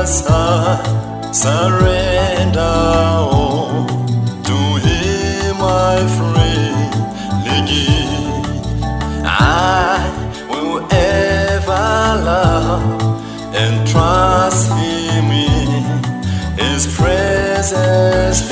Jesus, I surrender all to Him. I freely give. I will ever love and trust Him in His presence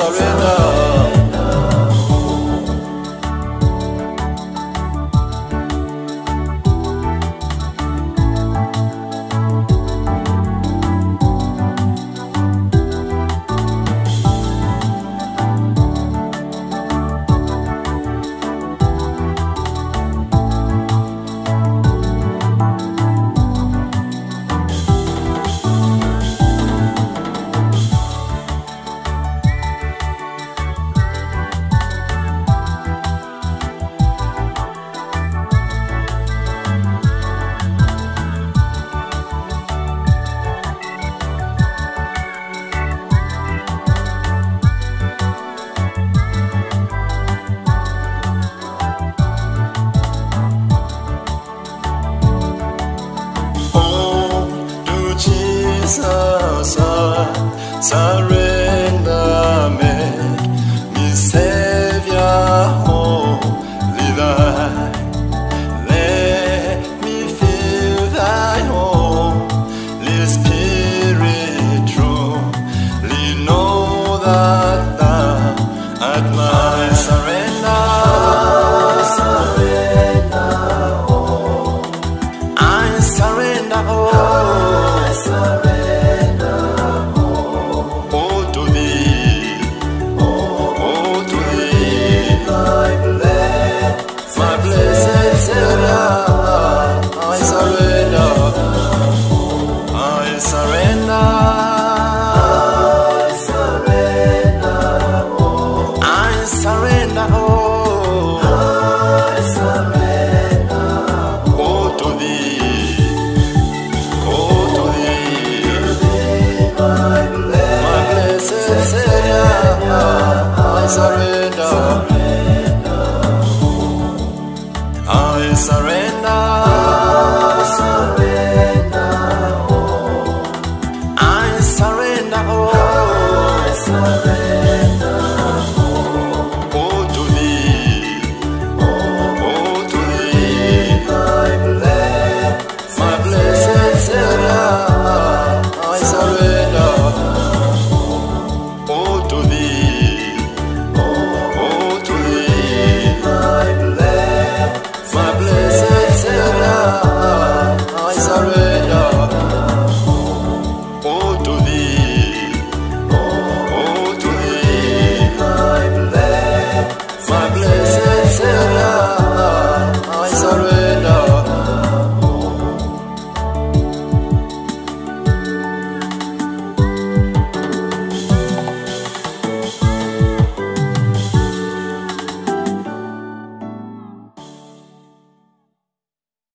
I Jesus I surrender, I surrender. I surrender. I surrender all. I surrender all to thee. Oh, to thee, my Savior, I surrender. I surrender.